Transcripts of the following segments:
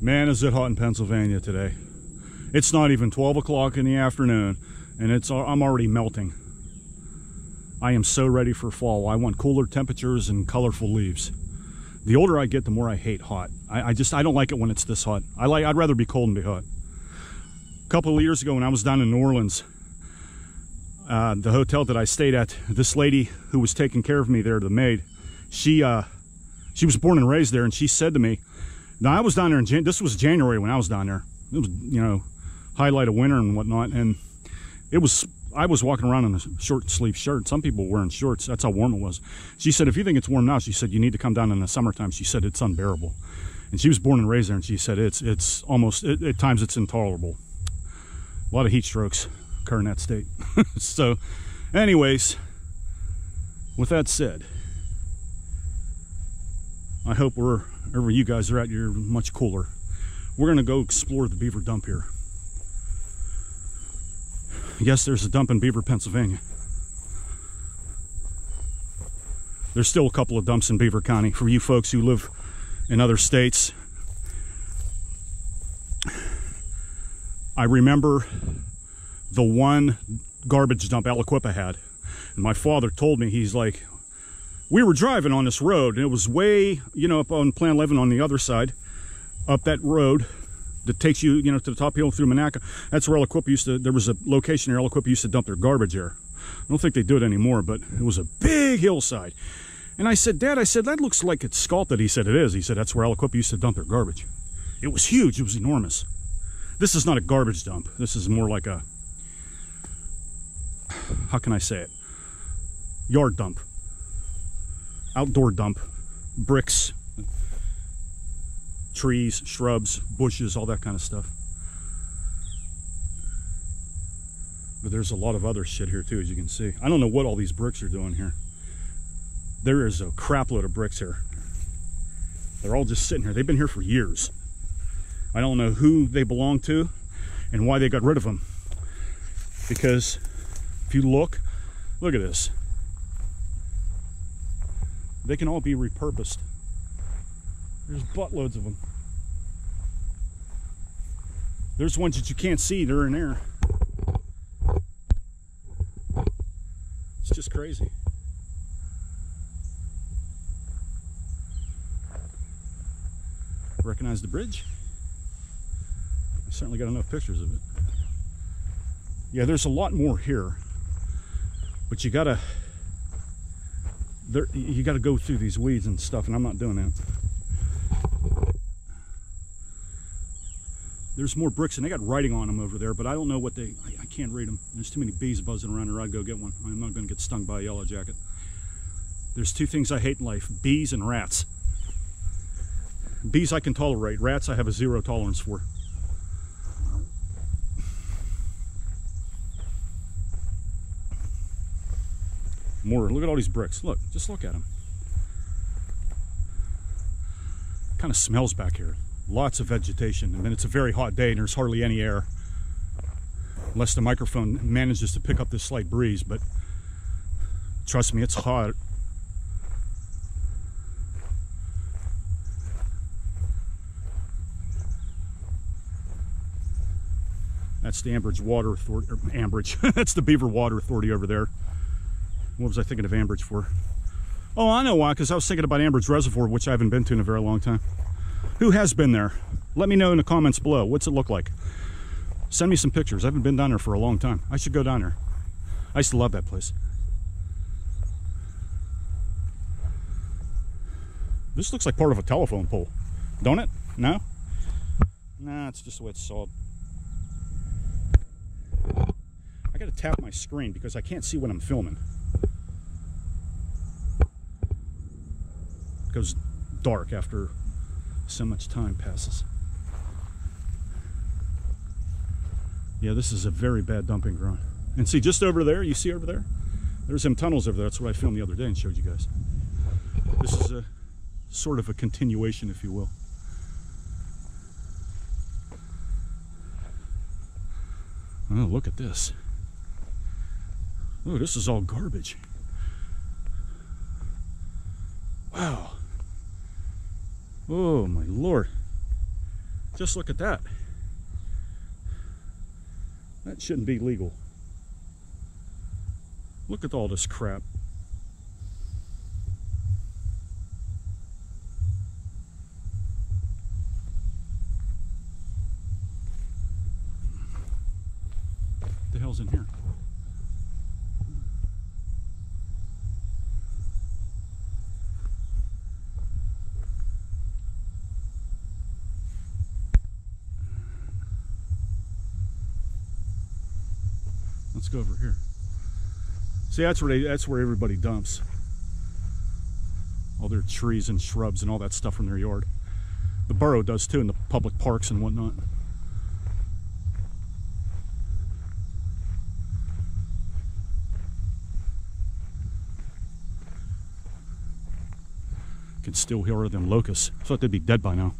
Man, is it hot in Pennsylvania today. It's not even 12 o'clock in the afternoon, and it's I'm already melting. I am so ready for fall. I want cooler temperatures and colorful leaves. The older I get, the more I hate hot. I, I just I don't like it when it's this hot. I like I'd rather be cold and be hot. A couple of years ago, when I was down in New Orleans, uh, the hotel that I stayed at, this lady who was taking care of me there, the maid, she uh, she was born and raised there, and she said to me, now I was down there in Jan- this was January when I was down there. It was you know highlight of winter and whatnot, and it was I was walking around in a short sleeve shirt. Some people were wearing shorts. That's how warm it was. She said, if you think it's warm now, she said you need to come down in the summertime. She said it's unbearable, and she was born and raised there, and she said it's it's almost it, at times it's intolerable. A lot of heat strokes occur in that state. so, anyways, with that said, I hope wherever you guys are at, you're much cooler. We're to go explore the beaver dump here. Yes, there's a dump in Beaver, Pennsylvania. There's still a couple of dumps in Beaver County for you folks who live in other states. I remember the one garbage dump Aliquippa had. And my father told me, he's like, we were driving on this road and it was way, you know, up on Plan 11 on the other side, up that road that takes you, you know, to the top hill through Monaca. That's where Aliquippa used to, there was a location where Aliquippa used to dump their garbage there. I don't think they do it anymore, but it was a big hillside. And I said, Dad, I said, that looks like it's sculpted. He said, it is. He said, that's where Aliquippa used to dump their garbage. It was huge. It was enormous. This is not a garbage dump. This is more like a, how can I say it? Yard dump outdoor dump, bricks, trees, shrubs, bushes, all that kind of stuff. But there's a lot of other shit here too, as you can see. I don't know what all these bricks are doing here. There is a crap load of bricks here. They're all just sitting here. They've been here for years. I don't know who they belong to and why they got rid of them. Because if you look, look at this. They can all be repurposed. There's buttloads of them. There's ones that you can't see, they're in there. It's just crazy. Recognize the bridge? I certainly got enough pictures of it. Yeah, there's a lot more here. But you gotta there, you got to go through these weeds and stuff, and I'm not doing that. There's more bricks, and they got writing on them over there, but I don't know what they, I, I can't read them. There's too many bees buzzing around, or I'd go get one. I'm not going to get stung by a yellow jacket. There's two things I hate in life, bees and rats. Bees I can tolerate, rats I have a zero tolerance for. More. Look at all these bricks. Look, just look at them. Kind of smells back here. Lots of vegetation. I mean, it's a very hot day and there's hardly any air. Unless the microphone manages to pick up this slight breeze, but trust me, it's hot. That's the Ambridge Water Authority, Ambridge. That's the Beaver Water Authority over there. What was I thinking of Ambridge for? Oh, I know why, because I was thinking about Ambridge Reservoir, which I haven't been to in a very long time. Who has been there? Let me know in the comments below. What's it look like? Send me some pictures. I haven't been down there for a long time. I should go down there. I used to love that place. This looks like part of a telephone pole, don't it? No? Nah, it's just the way it's sawed. I gotta tap my screen because I can't see what I'm filming. Goes dark after so much time passes. Yeah, this is a very bad dumping ground. And see, just over there, you see over there? There's some tunnels over there. That's what I filmed the other day and showed you guys. This is a sort of a continuation, if you will. Oh, look at this. Oh, this is all garbage. Wow. Oh my lord. Just look at that. That shouldn't be legal. Look at all this crap. What the hell's in here? Let's go over here. See, that's where they, that's where everybody dumps all their trees and shrubs and all that stuff from their yard. The borough does too, in the public parks and whatnot. Can still hear them locusts. I thought they'd be dead by now.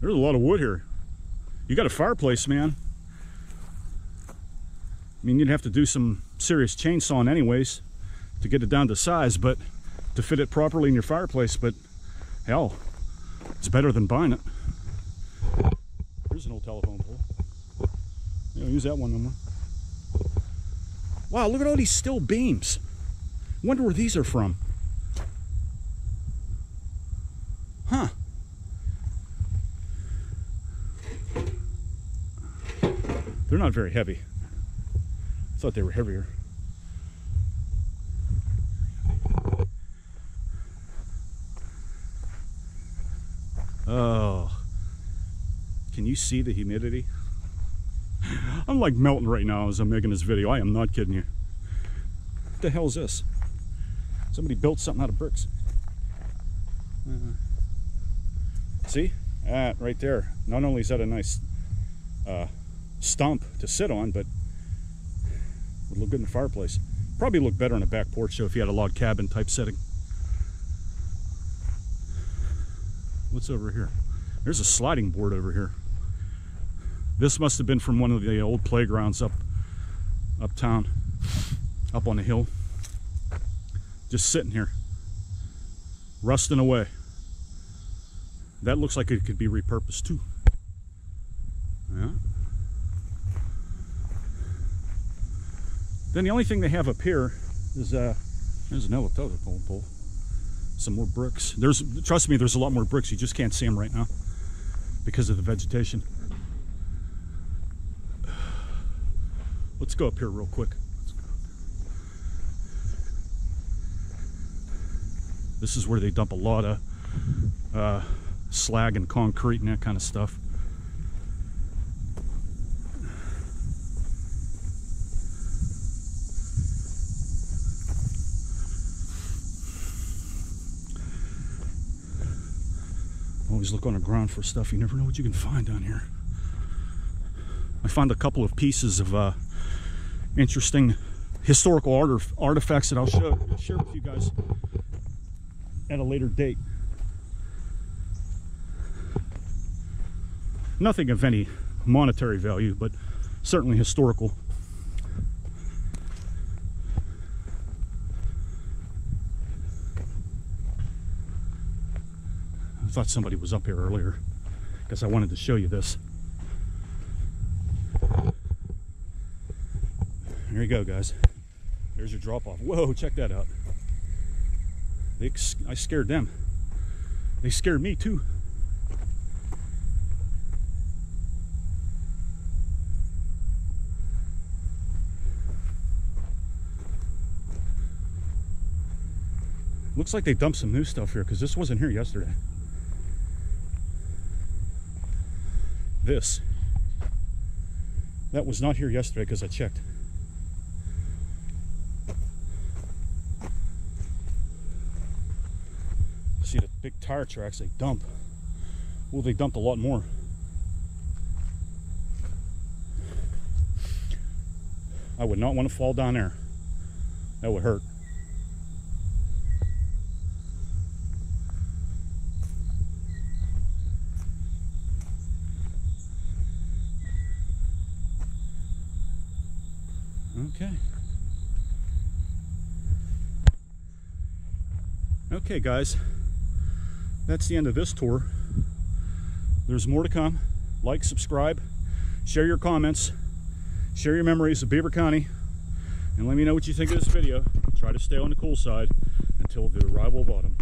There's a lot of wood here. You got a fireplace, man. I mean, you'd have to do some serious chainsawing anyways to get it down to size, but to fit it properly in your fireplace, but hell, it's better than buying it. Here's an old telephone pole. You don't use that one no more. Wow, look at all these steel beams. Wonder where these are from. They're not very heavy. I thought they were heavier. Oh. Can you see the humidity? I'm like melting right now as I'm making this video. I am not kidding you. What the hell is this? Somebody built something out of bricks. Uh, see? That right there. Not only is that a nice uh, stump to sit on, but would look good in the fireplace. Probably look better on a back porch though if you had a log cabin type setting. What's over here? There's a sliding board over here. This must have been from one of the old playgrounds up uptown, up on the hill. Just sitting here, rusting away. That looks like it could be repurposed too. Yeah. Then the only thing they have up here is uh, there's another telephone pole. Some more bricks. There's trust me, there's a lot more bricks. You just can't see them right now because of the vegetation. Let's go up here real quick. This is where they dump a lot of uh, slag and concrete and that kind of stuff. Always look on the ground for stuff. You never know what you can find down here. I found a couple of pieces of uh, interesting historical art artifacts that I'll show, share with you guys at a later date. Nothing of any monetary value, but certainly historical. Thought somebody was up here earlier because I wanted to show you this. There you go, guys. There's your drop off. Whoa, check that out. They, I scared them. They scared me too. Looks like they dumped some new stuff here because this wasn't here yesterday. This. That was not here yesterday because I checked. See the big tire tracks they dump. Well, they dumped a lot more. I would not want to fall down there. That would hurt. Okay. Okay, guys, that's the end of this tour. There's more to come. Like, subscribe, share your comments, share your memories of Beaver County, and let me know what you think of this video. Try to stay on the cool side until the arrival of autumn.